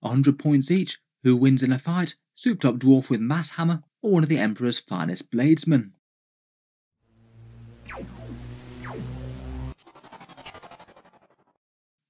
100 points each. Who wins in a fight? Souped up dwarf with mass hammer or one of the Emperor's finest bladesmen?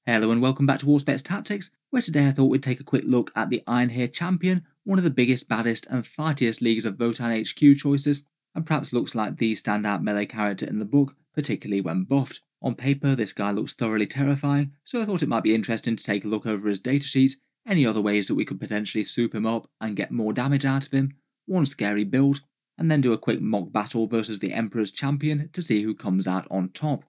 Hello and welcome back to Auspex Tactics, where today I thought we'd take a quick look at the Einhyr Champion, one of the biggest, baddest and fightiest leagues of Votann HQ choices, and perhaps looks like the standout melee character in the book, particularly when buffed. On paper, this guy looks thoroughly terrifying, so I thought it might be interesting to take a look over his datasheet, any other ways that we could potentially soup him up and get more damage out of him, one scary build, and then do a quick mock battle versus the Emperor's Champion to see who comes out on top.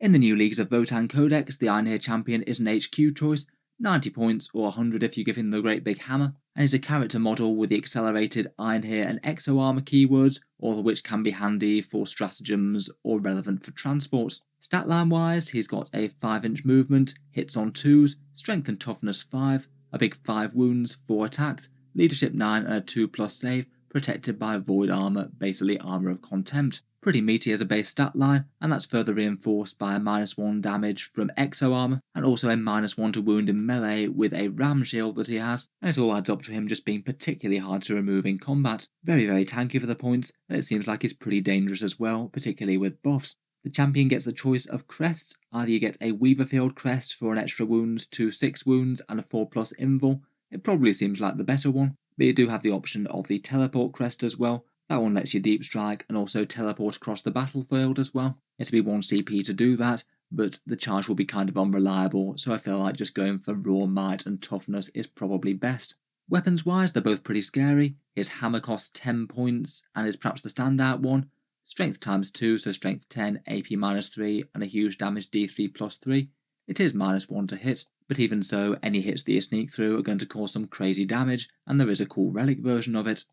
In the new Leagues of Votann Codex, the Einhyr Champion is an HQ choice, 90 points or 100 if you give him the Great Big Hammer, and is a character model with the accelerated Einhyr and Exo Armor keywords, all of which can be handy for stratagems or relevant for transports. Statline wise, he's got a 5 inch movement, hits on 2s, strength and toughness 5, a big 5 wounds, 4 attacks, leadership 9 and a 2 plus save, protected by void armor, basically armor of contempt. Pretty meaty as a base stat line, and that's further reinforced by a minus 1 damage from exo armor, and also a minus 1 to wound in melee with a ram shield that he has, and it all adds up to him just being particularly hard to remove in combat. Very, very tanky for the points, and it seems like he's pretty dangerous as well, particularly with buffs. The champion gets the choice of crests, either you get a Weavefield crest for an extra wound to 6 wounds and a 4 plus invul, it probably seems like the better one, but you do have the option of the teleport crest as well, that one lets you deep strike and also teleport across the battlefield as well. It'll be 1 CP to do that, but the charge will be kind of unreliable, so I feel like just going for raw might and toughness is probably best. Weapons wise, they're both pretty scary. His hammer costs 10 points and is perhaps the standout one. Strength times 2, so strength 10, AP minus 3, and a huge damage D3 plus 3. It is minus 1 to hit, but even so, any hits that you sneak through are going to cause some crazy damage, and there is a cool relic version of it.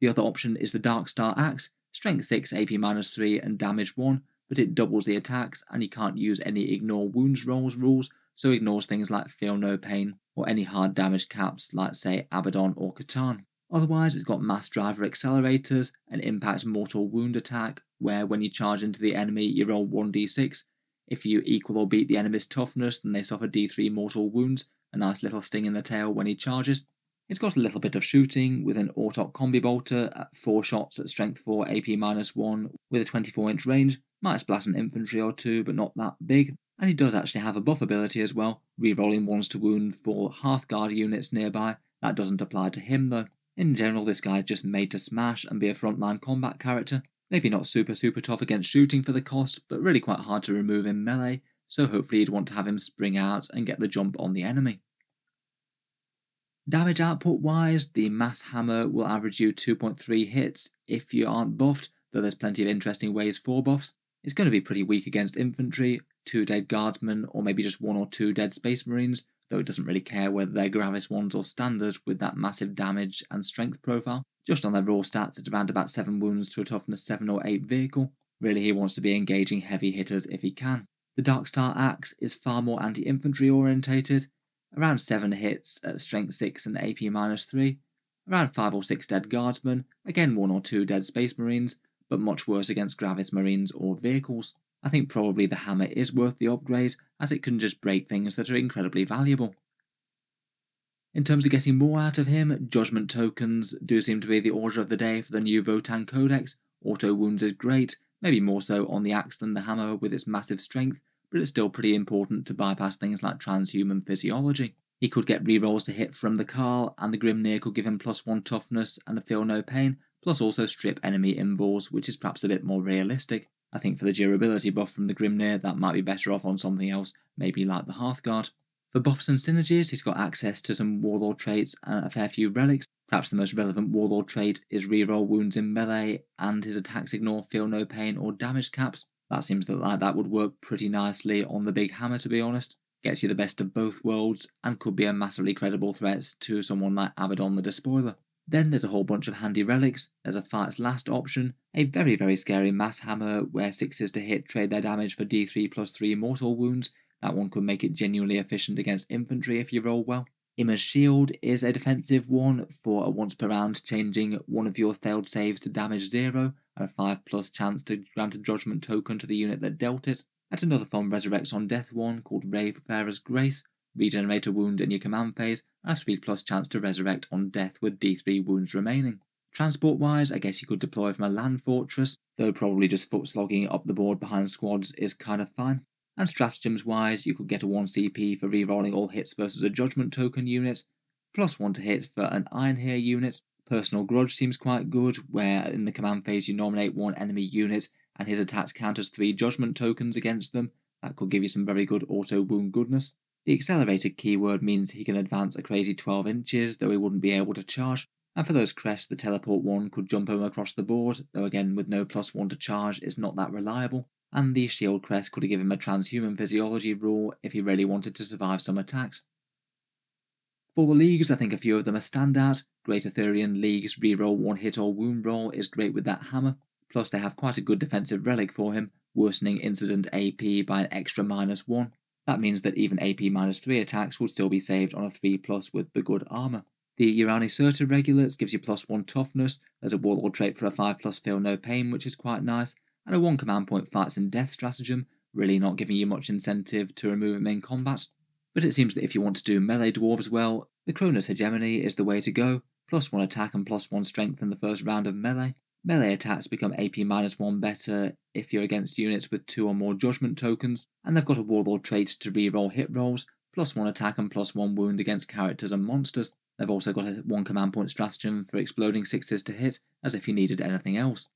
The other option is the Dark Star Axe, strength 6, AP minus 3, and damage 1, but it doubles the attacks, and you can't use any ignore wounds rolls rules, so ignores things like feel no pain, or any hard damage caps like say Abaddon or C'tan. Otherwise, it's got mass driver accelerators, an impact mortal wound attack, where when you charge into the enemy, you roll 1d6. If you equal or beat the enemy's toughness, then they suffer d3 mortal wounds, a nice little sting in the tail when he charges. It's got a little bit of shooting with an Autoch combi bolter at 4 shots at strength 4 AP minus 1 with a 24 inch range. Might splash an infantry or two, but not that big. And he does actually have a buff ability as well, re-rolling ones to wound for Hearthguard units nearby. That doesn't apply to him though. In general, this guy's just made to smash and be a frontline combat character. Maybe not super super tough against shooting for the cost, but really quite hard to remove in melee, so hopefully you'd want to have him spring out and get the jump on the enemy. Damage output wise, the Mass Hammer will average you 2.3 hits if you aren't buffed, though there's plenty of interesting ways for buffs. It's going to be pretty weak against infantry, two dead guardsmen, or maybe just one or two dead space marines, though it doesn't really care whether they're Gravis ones or standard with that massive damage and strength profile. Just on their raw stats, it's around about 7 wounds to a toughness 7 or 8 vehicle. Really, he wants to be engaging heavy hitters if he can. The Dark Star Axe is far more anti infantry orientated, around 7 hits at strength 6 and AP minus 3, around 5 or 6 dead guardsmen, again 1 or 2 dead space marines, but much worse against Gravis marines or vehicles. I think probably the hammer is worth the upgrade, as it can just break things that are incredibly valuable. In terms of getting more out of him, judgment tokens do seem to be the order of the day for the new Votann Codex. Auto wounds is great, maybe more so on the axe than the hammer with its massive strength, but it's still pretty important to bypass things like transhuman physiology. He could get rerolls to hit from the Kâhl, and the Grimnyr could give him plus one toughness and a feel no pain, plus also strip enemy invuls, which is perhaps a bit more realistic. I think for the durability buff from the Grimnyr, that might be better off on something else, maybe like the Hearthguard. For buffs and synergies, he's got access to some Warlord traits and a fair few relics. Perhaps the most relevant Warlord trait is reroll wounds in melee, and his attacks ignore feel no pain or damage caps. That seems like that would work pretty nicely on the big hammer, to be honest. Gets you the best of both worlds and could be a massively credible threat to someone like Abaddon the Despoiler. Then there's a whole bunch of handy relics. There's a fight's last option, a very very scary mass hammer where sixes to hit trade their damage for d3 plus 3 mortal wounds. That one could make it genuinely efficient against infantry if you roll well. Immer's Shield is a defensive one for a once per round changing one of your failed saves to damage 0 and a 5 plus chance to grant a judgment token to the unit that dealt it. At another form resurrects on death one called Wayfarer's Grace. regenerate a wound in your command phase, and a 3 plus chance to resurrect on death with d3 wounds remaining. Transport wise, I guess you could deploy from a land fortress, though probably just foot slogging up the board behind squads is kind of fine. And stratagems wise, you could get a 1 CP for rerolling all hits versus a judgment token unit, plus 1 to hit for an Einhyr unit. Personal Grudge seems quite good, where in the command phase you nominate one enemy unit and his attacks as 3 judgment tokens against them. That could give you some very good auto wound goodness. The accelerated keyword means he can advance a crazy 12 inches, though he wouldn't be able to charge. And for those crests, the teleport one could jump him across the board, though again with no plus 1 to charge, it's not that reliable and the shield crest could give him a transhuman physiology rule if he really wanted to survive some attacks. For the leagues, I think a few of them are standout. Greater Thurian League's reroll one hit or wound roll is great with that hammer, plus they have quite a good defensive relic for him, worsening incident AP by an extra minus 1. That means that even AP minus 3 attacks would still be saved on a 3 plus with the good armor. The Urani-Surtr Regulates gives you plus 1 toughness, there's a warlord trait for a 5 plus feel no pain which is quite nice, and a one command point fights and death stratagem, really not giving you much incentive to remove in combat. But it seems that if you want to do melee dwarves well, the Kronus Hegemony is the way to go, plus 1 attack and plus 1 strength in the first round of melee. Melee attacks become AP minus 1 better if you're against units with 2 or more judgment tokens, and they've got a warlord trait to reroll hit rolls, plus 1 attack and plus 1 wound against characters and monsters. They've also got a 1 command point stratagem for exploding sixes to hit, as if you needed anything else.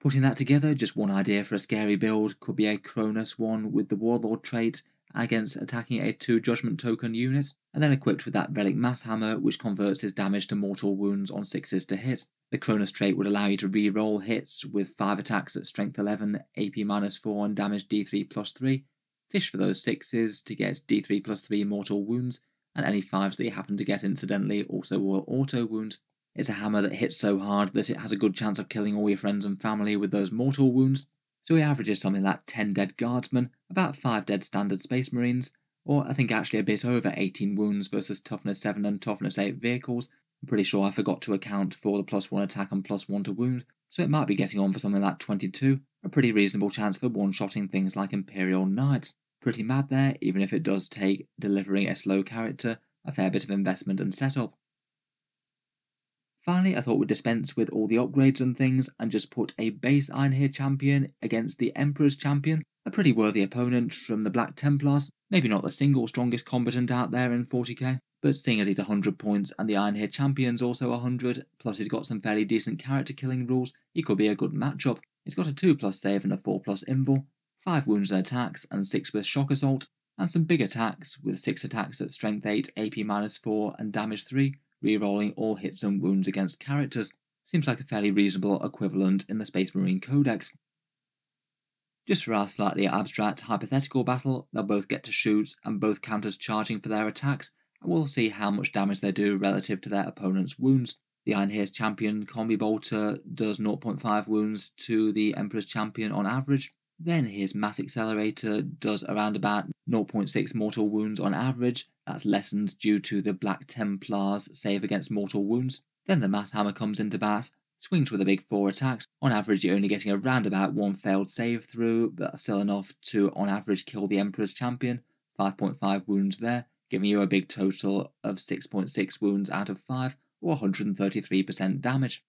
Putting that together, just one idea for a scary build could be a Kronus one with the Warlord trait against attacking a 2 Judgment token unit, and then equipped with that Relic Mass Hammer which converts his damage to mortal wounds on 6s to hit. The Kronus trait would allow you to re-roll hits with 5 attacks at strength 11, AP minus 4 and damage d3 plus 3, fish for those 6s to get d3 plus 3 mortal wounds, and any 5s that you happen to get incidentally also will auto wound. It's a hammer that hits so hard that it has a good chance of killing all your friends and family with those mortal wounds, so he averages something like 10 dead guardsmen, about 5 dead standard space marines, or I think actually a bit over 18 wounds versus toughness 7 and toughness 8 vehicles. I'm pretty sure I forgot to account for the plus 1 attack and plus 1 to wound, so it might be getting on for something like 22, a pretty reasonable chance for one-shotting things like Imperial Knights. Pretty mad there, even if it does take delivering a slow character a fair bit of investment and setup. Finally, I thought we'd dispense with all the upgrades and things and just put a base Einhyr champion against the Emperor's champion, a pretty worthy opponent from the Black Templars, maybe not the single strongest combatant out there in 40k, but seeing as he's 100 points and the Einhyr champion's also 100, plus he's got some fairly decent character killing rules, he could be a good matchup. He's got a 2 plus save and a 4 plus invul, 5 wounds and attacks and 6 with shock assault, and some big attacks with 6 attacks at strength 8, AP minus 4 and damage 3, Rerolling all hits and wounds against characters seems like a fairly reasonable equivalent in the Space Marine Codex. Just for our slightly abstract hypothetical battle, they'll both get to shoot and both counters charging for their attacks, and we'll see how much damage they do relative to their opponent's wounds. The Einhyr's champion, Combi Bolter, does 0.5 wounds to the Emperor's champion on average, then his mass accelerator does around about 0.6 mortal wounds on average. That's lessened due to the Black Templars save against mortal wounds. Then the mass hammer comes into bat, swings with a big 4 attacks. On average, you're only getting around about one failed save through, but still enough to, on average, kill the Emperor's champion. 5.5 wounds there, giving you a big total of 6.6 wounds out of 5, or 133% damage.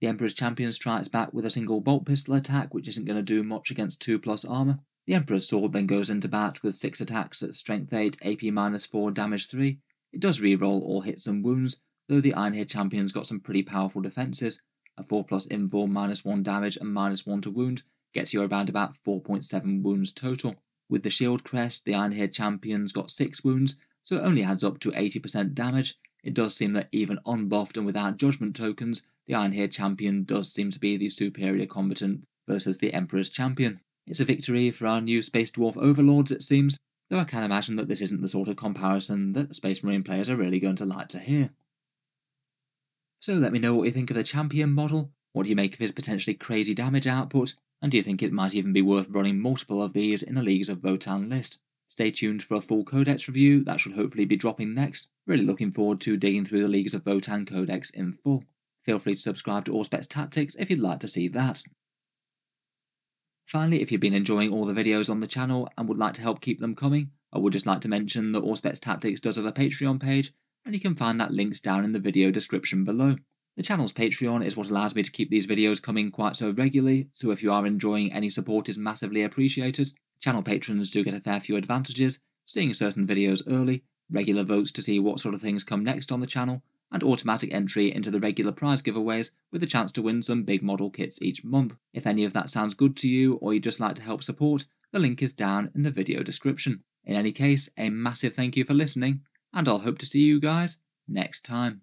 The Emperor's champion strikes back with a single bolt pistol attack, which isn't going to do much against 2 plus armor. The Emperor's sword then goes into bat with 6 attacks at strength 8, AP minus 4, damage 3. It does re-roll all hits and wounds, though the Einhyr champion's got some pretty powerful defenses. A 4 plus invul, minus 1 damage and minus 1 to wound gets you around about 4.7 wounds total. With the shield crest, the Einhyr champion's got 6 wounds, so it only adds up to 80% damage. It does seem that even unbuffed and without judgment tokens, the Einhyr champion does seem to be the superior combatant versus the Emperor's champion. It's a victory for our new Space Dwarf overlords, it seems, though I can imagine that this isn't the sort of comparison that Space Marine players are really going to like to hear. So let me know what you think of the champion model, what do you make of his potentially crazy damage output, and do you think it might even be worth running multiple of these in a Leagues of Votann list? Stay tuned for a full codex review, that should hopefully be dropping next. Really looking forward to digging through the Leagues of Votann codex in full. Feel free to subscribe to Auspex Tactics if you'd like to see that. Finally, if you've been enjoying all the videos on the channel and would like to help keep them coming, I would just like to mention that Auspex Tactics does have a Patreon page, and you can find that linked down in the video description below. The channel's Patreon is what allows me to keep these videos coming quite so regularly, so if you are enjoying any support is massively appreciated. Channel patrons do get a fair few advantages, seeing certain videos early, regular votes to see what sort of things come next on the channel, and automatic entry into the regular prize giveaways with a chance to win some big model kits each month. If any of that sounds good to you or you'd just like to help support, the link is down in the video description. In any case, a massive thank you for listening, and I'll hope to see you guys next time.